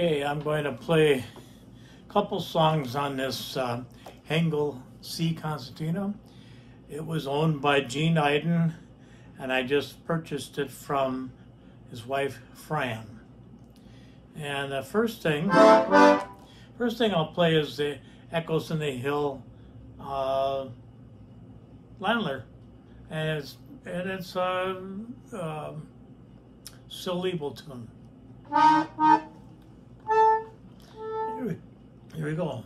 Okay, I'm going to play a couple songs on this uh, Hengel C concertina. It was owned by Gene Eiden, and I just purchased it from his wife Fran. And the first thing, first thing I'll play is the Echoes in the Hill uh, Landler, and it's and it's a uh, uh, tune. Here we go.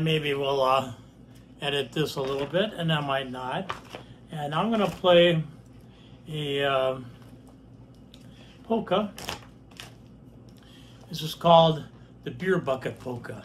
Maybe will uh, edit this a little bit, and I might not. And I'm going to play a uh, polka. This is called the Beer Bucket Polka.